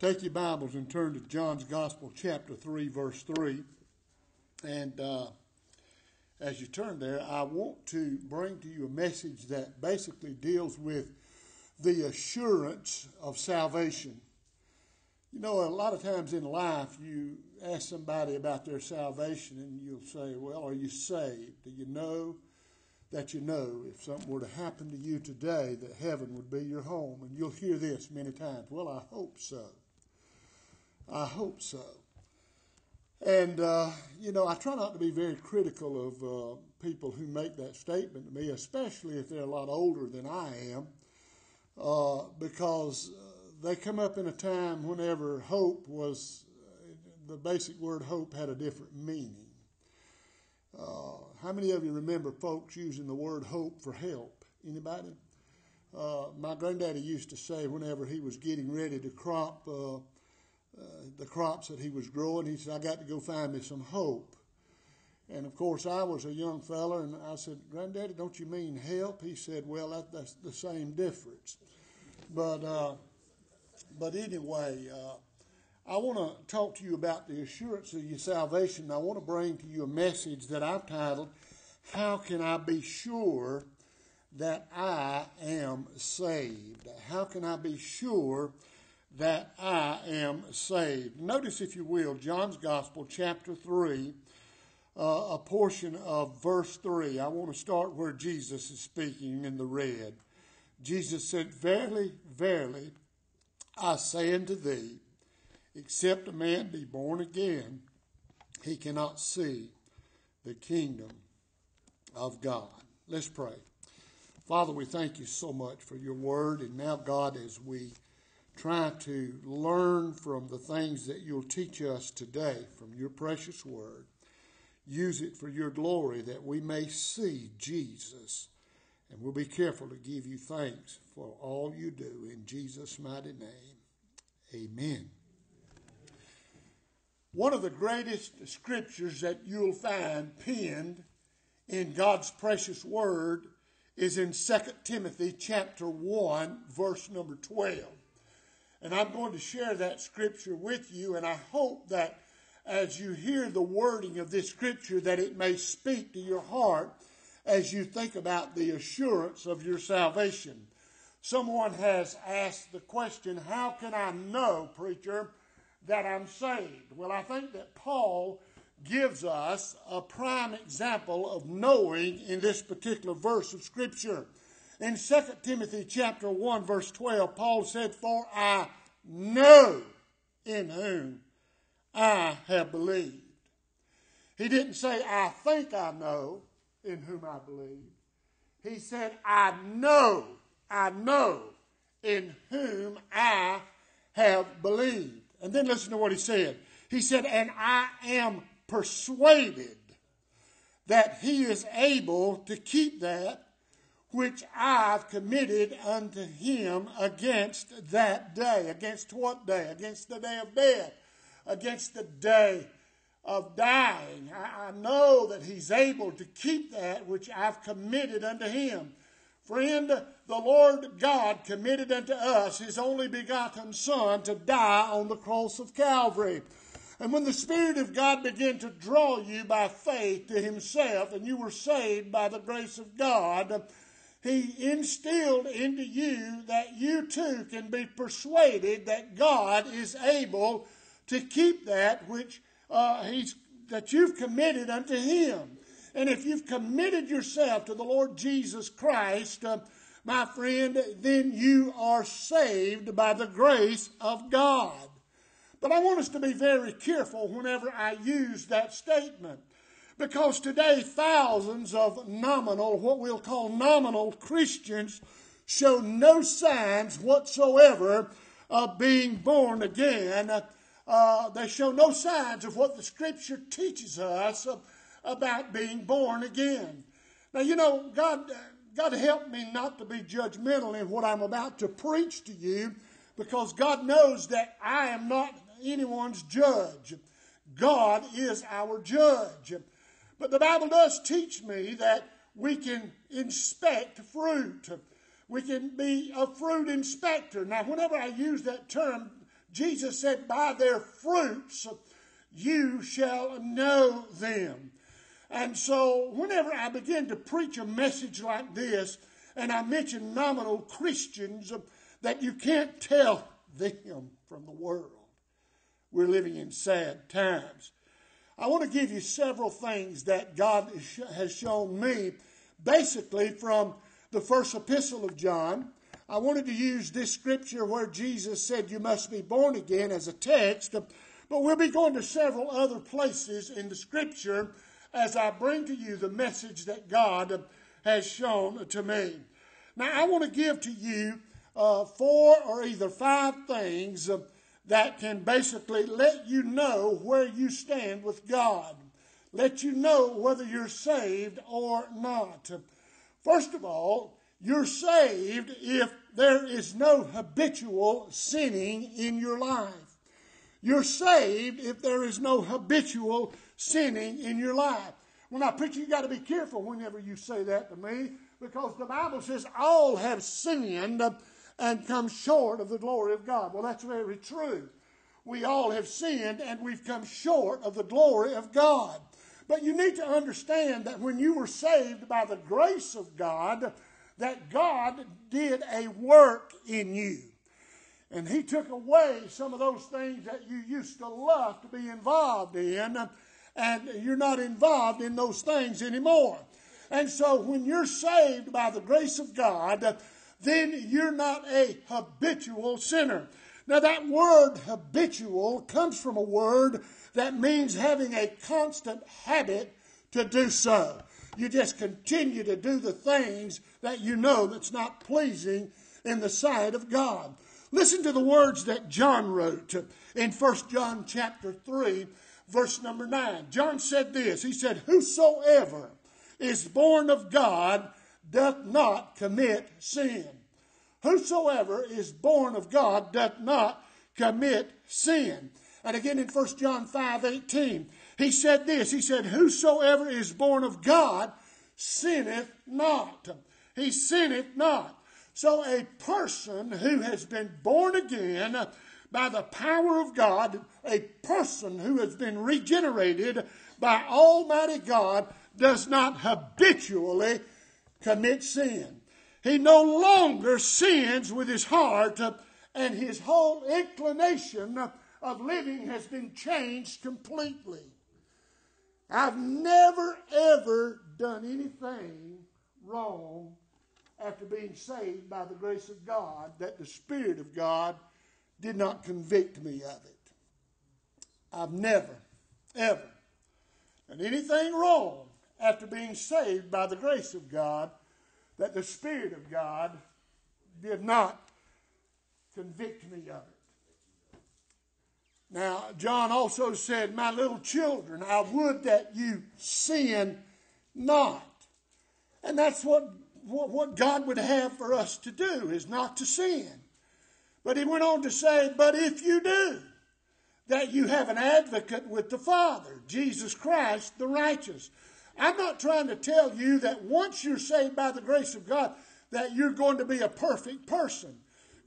Take your Bibles and turn to John's Gospel, chapter 3, verse 3. And uh, as you turn there, I want to bring to you a message that basically deals with the assurance of salvation. You know, a lot of times in life, you ask somebody about their salvation, and you'll say, Well, are you saved? Do you know that you know if something were to happen to you today that heaven would be your home? And you'll hear this many times. Well, I hope so. I hope so. And, uh, you know, I try not to be very critical of uh, people who make that statement to me, especially if they're a lot older than I am, uh, because uh, they come up in a time whenever hope was, the basic word hope had a different meaning. Uh, how many of you remember folks using the word hope for help? Anybody? Uh, my granddaddy used to say whenever he was getting ready to crop uh, the crops that he was growing. He said, I got to go find me some hope. And of course, I was a young feller, and I said, Granddaddy, don't you mean help? He said, Well, that, that's the same difference. But, uh, but anyway, uh, I want to talk to you about the assurance of your salvation. I want to bring to you a message that I've titled, How Can I Be Sure That I Am Saved? How can I be sure that I am saved. Notice, if you will, John's Gospel, chapter 3, uh, a portion of verse 3. I want to start where Jesus is speaking in the red. Jesus said, Verily, verily, I say unto thee, except a man be born again, he cannot see the kingdom of God. Let's pray. Father, we thank you so much for your word. And now, God, as we try to learn from the things that you'll teach us today from your precious word. Use it for your glory that we may see Jesus. And we'll be careful to give you thanks for all you do in Jesus' mighty name. Amen. One of the greatest scriptures that you'll find penned in God's precious word is in 2 Timothy chapter 1 verse number 12. And I'm going to share that scripture with you, and I hope that as you hear the wording of this scripture, that it may speak to your heart as you think about the assurance of your salvation. Someone has asked the question, How can I know, preacher, that I'm saved? Well, I think that Paul gives us a prime example of knowing in this particular verse of Scripture. In 2 Timothy chapter 1 verse 12, Paul said, For I know in whom I have believed. He didn't say, I think I know in whom I believe. He said, I know, I know in whom I have believed. And then listen to what he said. He said, And I am persuaded that he is able to keep that which I've committed unto him against that day. Against what day? Against the day of death. Against the day of dying. I, I know that he's able to keep that which I've committed unto him. Friend, the Lord God committed unto us his only begotten Son to die on the cross of Calvary. And when the Spirit of God began to draw you by faith to himself, and you were saved by the grace of God, he instilled into you that you too can be persuaded that God is able to keep that which uh, he's that you've committed unto Him. And if you've committed yourself to the Lord Jesus Christ, uh, my friend, then you are saved by the grace of God. But I want us to be very careful whenever I use that statement. Because today, thousands of nominal, what we'll call nominal Christians, show no signs whatsoever of being born again. Uh, they show no signs of what the Scripture teaches us about being born again. Now, you know, God, God help me not to be judgmental in what I'm about to preach to you because God knows that I am not anyone's judge. God is our judge. But the Bible does teach me that we can inspect fruit. We can be a fruit inspector. Now, whenever I use that term, Jesus said, By their fruits you shall know them. And so, whenever I begin to preach a message like this, and I mention nominal Christians, that you can't tell them from the world. We're living in sad times. I want to give you several things that God has shown me, basically from the first epistle of John. I wanted to use this scripture where Jesus said, You must be born again as a text, but we'll be going to several other places in the scripture as I bring to you the message that God has shown to me. Now, I want to give to you uh, four or either five things. Uh, that can basically let you know where you stand with God, let you know whether you're saved or not. First of all, you're saved if there is no habitual sinning in your life. You're saved if there is no habitual sinning in your life. When I preach, you got to be careful whenever you say that to me because the Bible says all have sinned and come short of the glory of God. Well, that's very true. We all have sinned and we've come short of the glory of God. But you need to understand that when you were saved by the grace of God, that God did a work in you. And He took away some of those things that you used to love to be involved in, and you're not involved in those things anymore. And so when you're saved by the grace of God, then you're not a habitual sinner. Now, that word habitual comes from a word that means having a constant habit to do so. You just continue to do the things that you know that's not pleasing in the sight of God. Listen to the words that John wrote in 1 John chapter 3 verse number 9. John said this. He said, "Whosoever is born of God doth not commit sin. Whosoever is born of God doth not commit sin. And again in 1 John 5 18, he said this He said, Whosoever is born of God sinneth not. He sinneth not. So a person who has been born again by the power of God, a person who has been regenerated by Almighty God, does not habitually commit sin. He no longer sins with his heart, and his whole inclination of living has been changed completely. I've never, ever done anything wrong after being saved by the grace of God that the Spirit of God did not convict me of it. I've never, ever done anything wrong after being saved by the grace of God that the Spirit of God did not convict me of it. Now, John also said, My little children, I would that you sin not. And that's what, what, God would have for us to do, is not to sin. But he went on to say, But if you do, that you have an advocate with the Father, Jesus Christ the righteous. I'm not trying to tell you that once you're saved by the grace of God, that you're going to be a perfect person.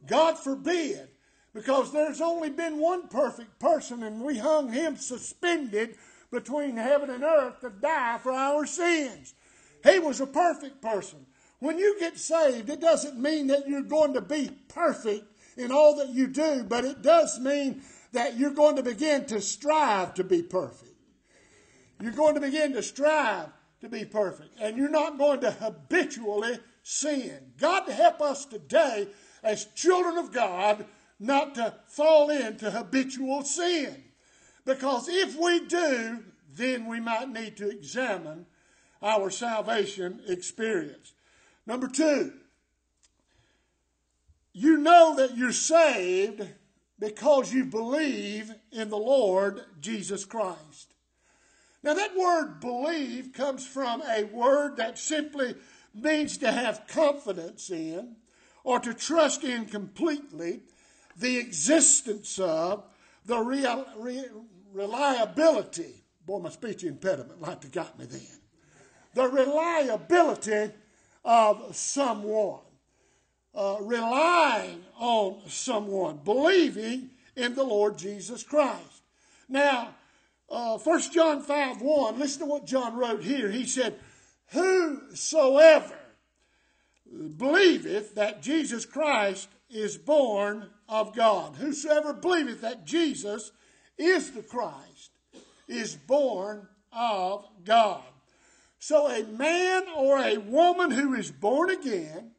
God forbid, because there's only been one perfect person, and we hung him suspended between heaven and earth to die for our sins. He was a perfect person. When you get saved, it doesn't mean that you're going to be perfect in all that you do, but it does mean that you're going to begin to strive to be perfect. You're going to begin to strive to be perfect, and you're not going to habitually sin. God help us today as children of God not to fall into habitual sin. Because if we do, then we might need to examine our salvation experience. Number two, you know that you're saved because you believe in the Lord Jesus Christ. Now, that word believe comes from a word that simply means to have confidence in or to trust in completely the existence of, the real, re, reliability. Boy, my speech impediment like to got me then. The reliability of someone. Uh, relying on someone. Believing in the Lord Jesus Christ. Now, uh, 1 John 5 1, listen to what John wrote here. He said, Whosoever believeth that Jesus Christ is born of God. Whosoever believeth that Jesus is the Christ is born of God. So a man or a woman who is born again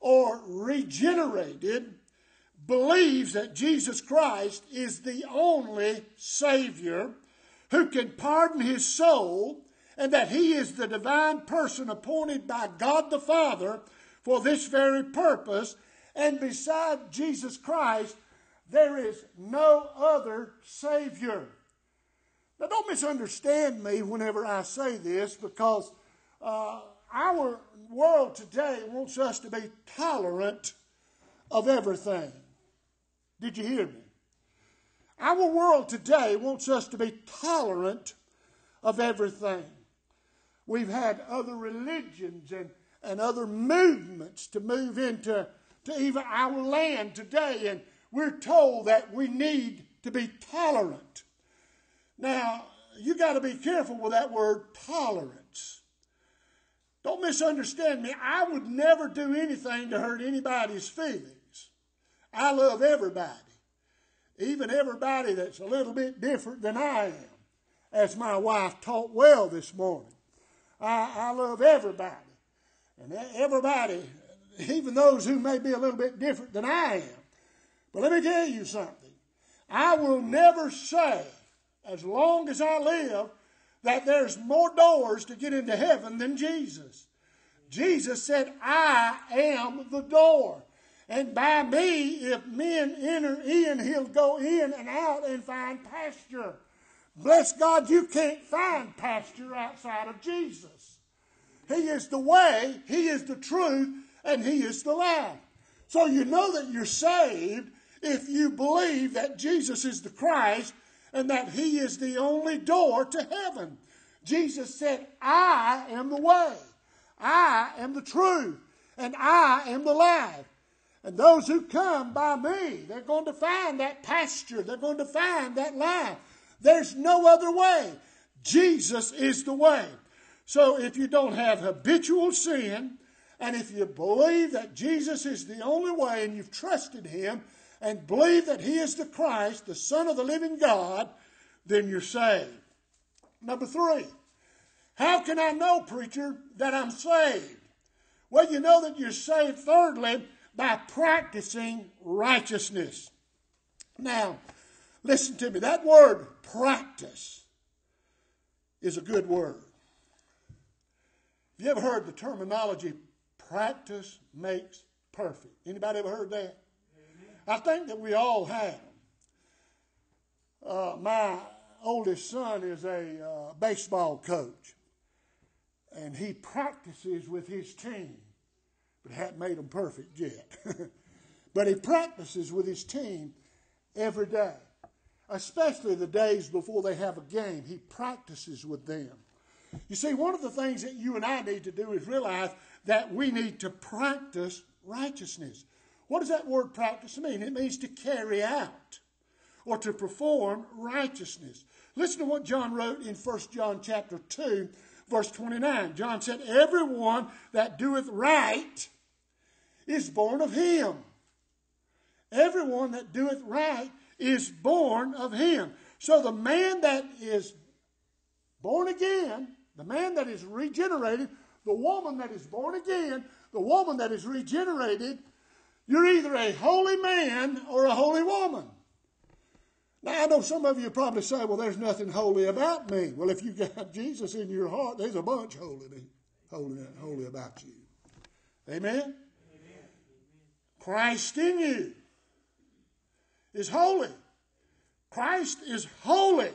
or regenerated believes that Jesus Christ is the only Savior who can pardon his soul and that he is the divine person appointed by God the Father for this very purpose. And beside Jesus Christ, there is no other Savior. Now, don't misunderstand me whenever I say this because uh, our world today wants us to be tolerant of everything. Did you hear me? Our world today wants us to be tolerant of everything. We've had other religions and, and other movements to move into to even our land today, and we're told that we need to be tolerant. Now, you got to be careful with that word tolerance. Don't misunderstand me. I would never do anything to hurt anybody's feelings. I love everybody, even everybody that's a little bit different than I am, as my wife taught well this morning. I, I love everybody. And everybody, even those who may be a little bit different than I am. But let me tell you something. I will never say, as long as I live, that there's more doors to get into heaven than Jesus. Jesus said, I am the door. And by me, if men enter in, he'll go in and out and find pasture. Bless God, you can't find pasture outside of Jesus. He is the way, He is the truth, and He is the life. So you know that you're saved if you believe that Jesus is the Christ and that He is the only door to heaven. Jesus said, I am the way, I am the truth, and I am the life. And those who come by me, they're going to find that pasture, they're going to find that life. There's no other way. Jesus is the way. So if you don't have habitual sin, and if you believe that Jesus is the only way and you've trusted Him and believe that He is the Christ, the Son of the living God, then you're saved. Number three, how can I know, preacher, that I'm saved? Well, you know that you're saved, thirdly, by practicing righteousness. Now, listen to me. That word practice is a good word. Have you ever heard the terminology practice makes perfect? Anybody ever heard that? I think that we all have. Uh, my oldest son is a uh, baseball coach, and he practices with his team but hadn't made them perfect yet. but he practices with his team every day, especially the days before they have a game. He practices with them. You see, one of the things that you and I need to do is realize that we need to practice righteousness. What does that word practice mean? It means to carry out or to perform righteousness. Listen to what John wrote in 1 John chapter 2, verse 29. John said, Everyone that doeth right is born of him. Everyone that doeth right is born of him. So the man that is born again, the man that is regenerated, the woman that is born again, the woman that is regenerated, you're either a holy man or a holy woman. Now, I know some of you probably say, well, there's nothing holy about me. Well, if you got Jesus in your heart, there's a bunch holy, holy, holy about you. Amen? Christ in you is holy. Christ is holy.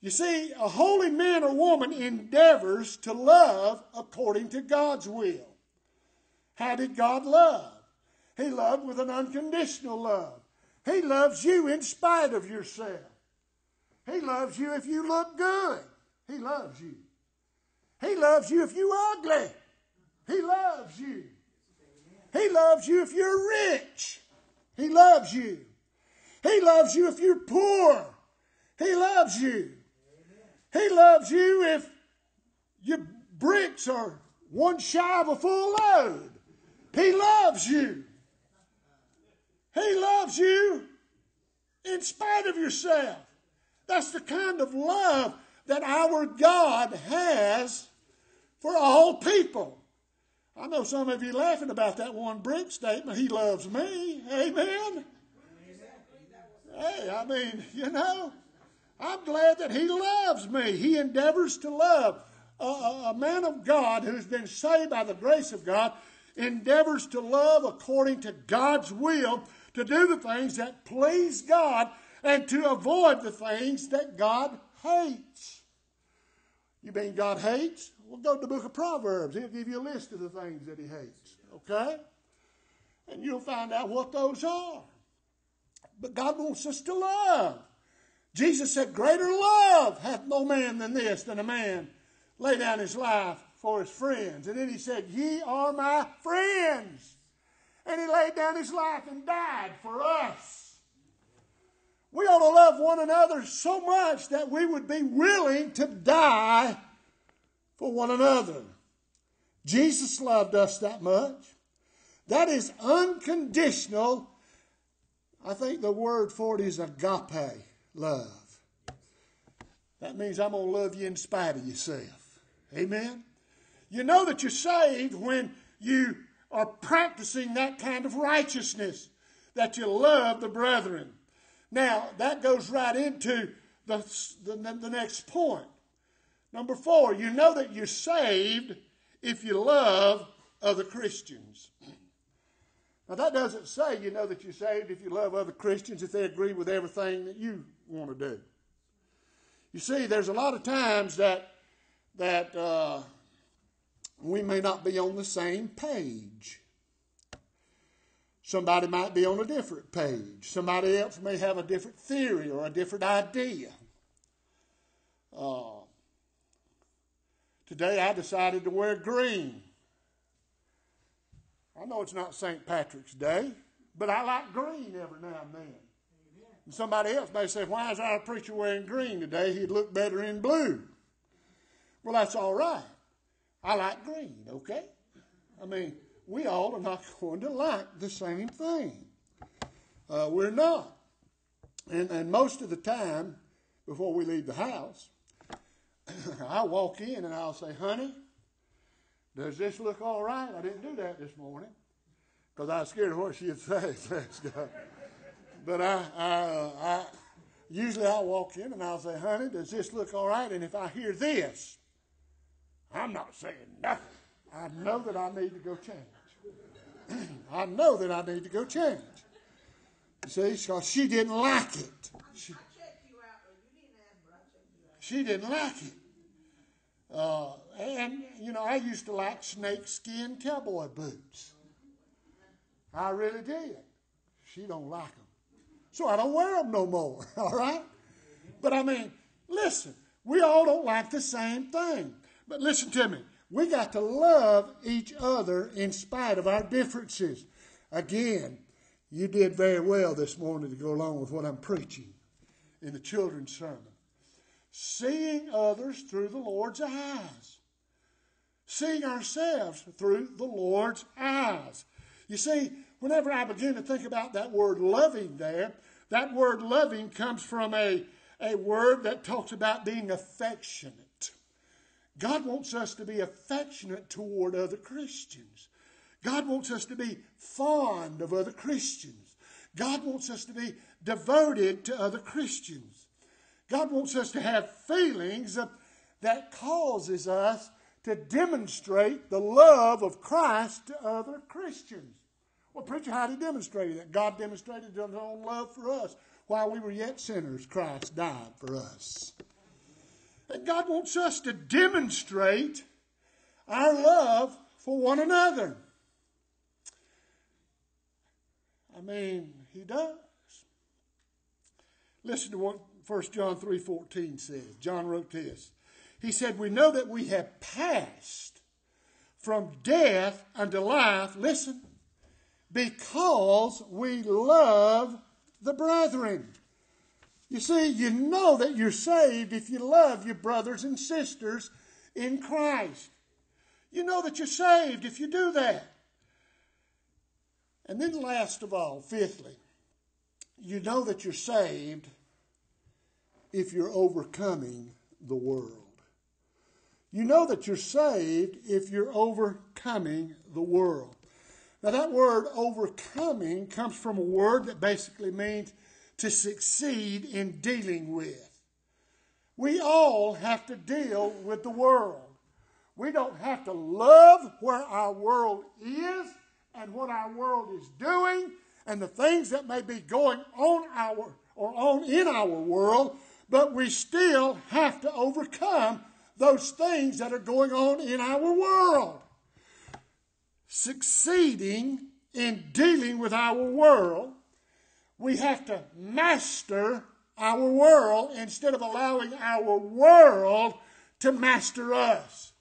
You see, a holy man or woman endeavors to love according to God's will. How did God love? He loved with an unconditional love. He loves you in spite of yourself. He loves you if you look good. He loves you. He loves you if you ugly. He loves you. He loves you if you're rich. He loves you. He loves you if you're poor. He loves you. He loves you if your bricks are one shy of a full load. He loves you. He loves you in spite of yourself. That's the kind of love that our God has for all people. I know some of you laughing about that one brick statement. He loves me. Amen. Hey, I mean, you know, I'm glad that he loves me. He endeavors to love. A, a, man of God who's been saved by the grace of God endeavors to love according to God's will, to do the things that please God, and to avoid the things that God hates. You mean God hates? Well, go to the book of Proverbs. He'll give you a list of the things that he hates. Okay? And you'll find out what those are. But God wants us to love. Jesus said, Greater love hath no man than this, than a man lay down his life for his friends. And then he said, Ye are my friends. And he laid down his life and died for us. We ought to love one another so much that we would be willing to die for one another. Jesus loved us that much. That is unconditional. I think the word for it is agape love. That means I'm going to love you in spite of yourself. Amen? You know that you're saved when you are practicing that kind of righteousness, that you love the brethren. Now, that goes right into the, the, the next point. Number four, you know that you're saved if you love other Christians. Now, that doesn't say you know that you're saved if you love other Christians, if they agree with everything that you want to do. You see, there's a lot of times that, that uh, we may not be on the same page. Somebody might be on a different page. Somebody else may have a different theory or a different idea. Uh, today I decided to wear green. I know it's not St. Patrick's Day, but I like green every now and then. And somebody else may say, Why is our preacher wearing green today? He'd look better in blue. Well, that's all right. I like green, okay? I mean, we all are not going to like the same thing. Uh, we're not. And, and most of the time, before we leave the house, I walk in and I'll say, honey, does this look all right? I didn't do that this morning because I was scared of what she'd say. but I, I, uh, I, usually I'll walk in and I'll say, honey, does this look all right? And if I hear this, I'm not saying nothing. I know that I need to go change. I know that I need to go change. See, because she didn't like it. She, she didn't like it. Uh, and, you know, I used to like snakeskin cowboy boots. I really did. She don't like them. So I don't wear them no more, all right? But I mean, listen, we all don't like the same thing. But listen to me. We got to love each other in spite of our differences. Again, you did very well this morning to go along with what I'm preaching in the children's sermon. Seeing others through the Lord's eyes. Seeing ourselves through the Lord's eyes. You see, whenever I begin to think about that word loving there, that word loving comes from a, a word that talks about being affectionate. God wants us to be affectionate toward other Christians. God wants us to be fond of other Christians. God wants us to be devoted to other Christians. God wants us to have feelings that causes us to demonstrate the love of Christ to other Christians. Well, preacher, how did he demonstrate that? God demonstrated his own love for us. While we were yet sinners, Christ died for us. And God wants us to demonstrate our love for one another. I mean, he does. Listen to what 1 John 3:14 says. John wrote this. He said, "We know that we have passed from death unto life, listen, because we love the brethren. You see, you know that you're saved if you love your brothers and sisters in Christ. You know that you're saved if you do that. And then, last of all, fifthly, you know that you're saved if you're overcoming the world. You know that you're saved if you're overcoming the world. Now, that word overcoming comes from a word that basically means to succeed in dealing with. We all have to deal with the world. We don't have to love where our world is and what our world is doing and the things that may be going on our or on in our world, but we still have to overcome those things that are going on in our world. Succeeding in dealing with our world, we have to master our world instead of allowing our world to master us.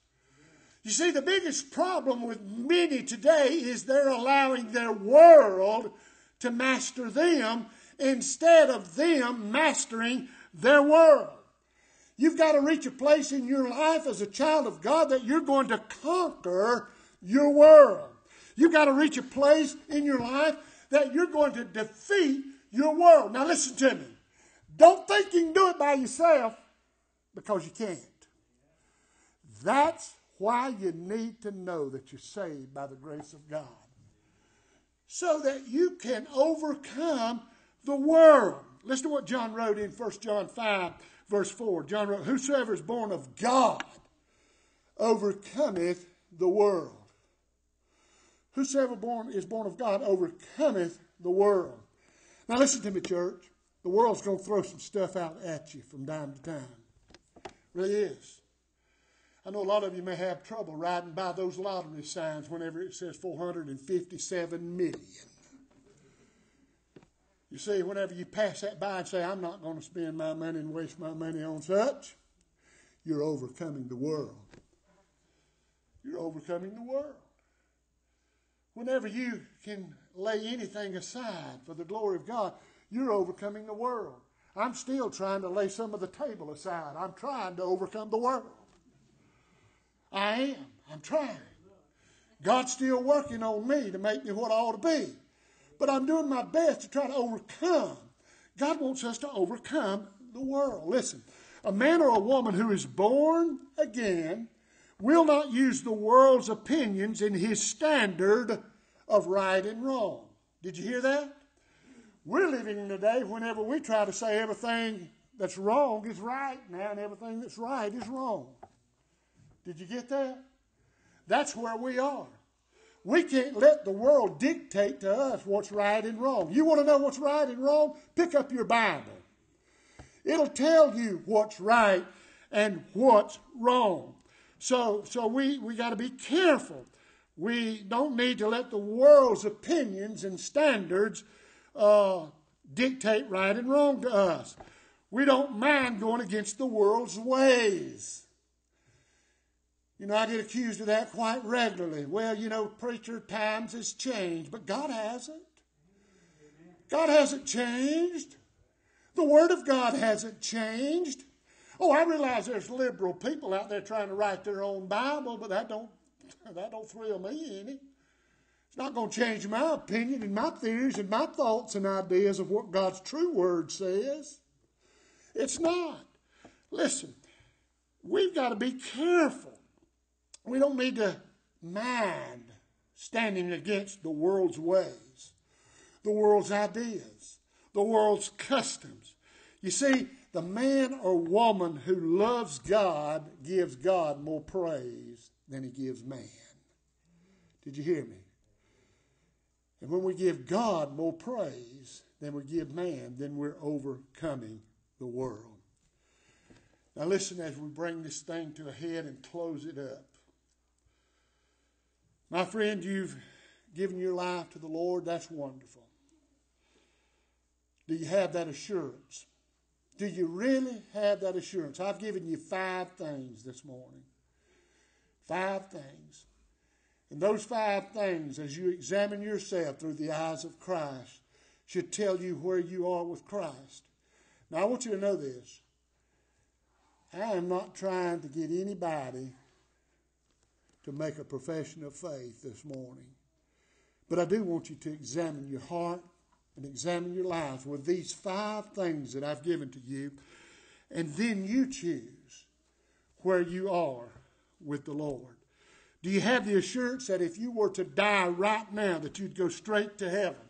You see, the biggest problem with many today is they're allowing their world to master them instead of them mastering their world. You've got to reach a place in your life as a child of God that you're going to conquer your world. You've got to reach a place in your life that you're going to defeat your world. Now, listen to me. Don't think you can do it by yourself because you can't. That's why you need to know that you're saved by the grace of God. So that you can overcome the world. Listen to what John wrote in 1 John 5, verse 4. John wrote, Whosoever is born of God overcometh the world. Whosoever born is born of God overcometh the world. Now listen to me, church. The world's going to throw some stuff out at you from time to time. It really is. I know a lot of you may have trouble riding by those lottery signs whenever it says 457 million. You see, whenever you pass that by and say, I'm not going to spend my money and waste my money on such, you're overcoming the world. You're overcoming the world. Whenever you can lay anything aside for the glory of God, you're overcoming the world. I'm still trying to lay some of the table aside. I'm trying to overcome the world. I am. I'm trying. God's still working on me to make me what I ought to be. But I'm doing my best to try to overcome. God wants us to overcome the world. Listen, a man or a woman who is born again will not use the world's opinions in his standard of right and wrong. Did you hear that? We're living in a day whenever we try to say everything that's wrong is right now and everything that's right is wrong. Did you get that? That's where we are. We can't let the world dictate to us what's right and wrong. You want to know what's right and wrong? Pick up your Bible. It'll tell you what's right and what's wrong. So, so we, we got to be careful. We don't need to let the world's opinions and standards uh, dictate right and wrong to us. We don't mind going against the world's ways. You know, I get accused of that quite regularly. Well, you know, preacher, times has changed, but God hasn't. God hasn't changed. The Word of God hasn't changed. Oh, I realize there's liberal people out there trying to write their own Bible, but that don't that don't thrill me any. It's not going to change my opinion and my theories and my thoughts and ideas of what God's true Word says. It's not. Listen, we've got to be careful we don't need to mind standing against the world's ways, the world's ideas, the world's customs. You see, the man or woman who loves God gives God more praise than he gives man. Did you hear me? And when we give God more praise than we give man, then we're overcoming the world. Now, listen as we bring this thing to a head and close it up. My friend, you've given your life to the Lord. That's wonderful. Do you have that assurance? Do you really have that assurance? I've given you five things this morning. Five things. And those five things, as you examine yourself through the eyes of Christ, should tell you where you are with Christ. Now, I want you to know this. I am not trying to get anybody to make a profession of faith this morning. But I do want you to examine your heart and examine your life with these five things that I've given to you, and then you choose where you are with the Lord. Do you have the assurance that if you were to die right now, that you'd go straight to heaven?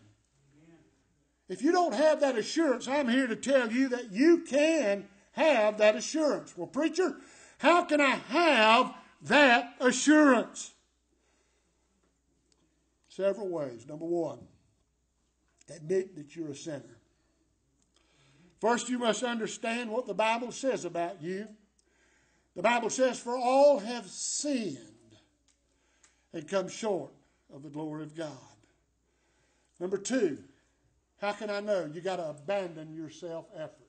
If you don't have that assurance, I'm here to tell you that you can have that assurance. Well, preacher, how can I have that assurance? Several ways. Number one, admit that you're a sinner. First, you must understand what the Bible says about you. The Bible says, For all have sinned and come short of the glory of God. Number two, how can I know? You got to abandon your self effort.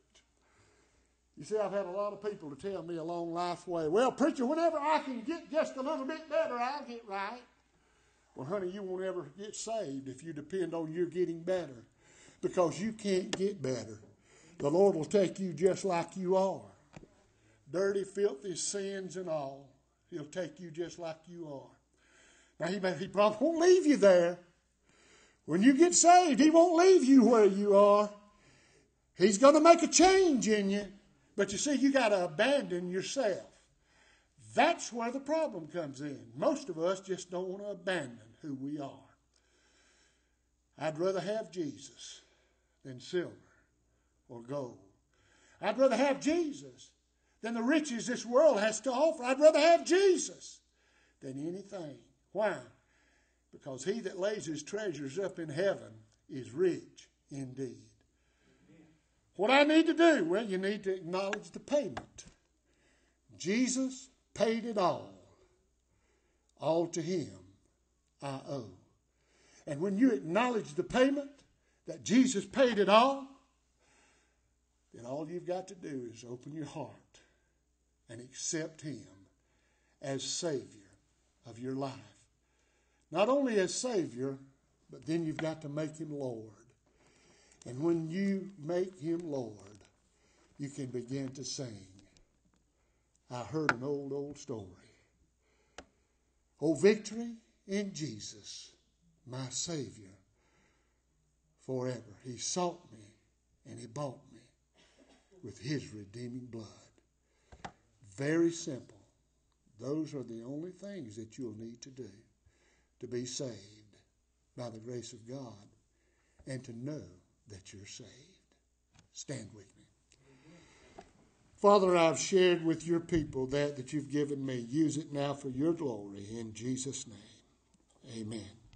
You see, I've had a lot of people to tell me along life's way, well, preacher, whenever I can get just a little bit better, I'll get right. Well, honey, you won't ever get saved if you depend on your getting better because you can't get better. The Lord will take you just like you are dirty, filthy sins and all. He'll take you just like you are. Now, he, he probably won't leave you there. When you get saved, He won't leave you where you are. He's going to make a change in you. But you see, you got to abandon yourself. That's where the problem comes in. Most of us just don't want to abandon who we are. I'd rather have Jesus than silver or gold. I'd rather have Jesus than the riches this world has to offer. I'd rather have Jesus than anything. Why? Because he that lays his treasures up in heaven is rich indeed. What I need to do? Well, you need to acknowledge the payment. Jesus paid it all. All to him I owe. And when you acknowledge the payment, that Jesus paid it all, then all you've got to do is open your heart and accept Him as Savior of your life. Not only as Savior, but then you've got to make Him Lord. And when you make Him Lord, you can begin to sing. I heard an old, old story. Oh, victory in Jesus, my Savior, forever. He sought me and He bought me with His redeeming blood. Very simple. Those are the only things that you'll need to do to be saved by the grace of God and to know that you're saved. Stand with me. Father, I've shared with your people that that you've given me. Use it now for your glory in Jesus' name. Amen.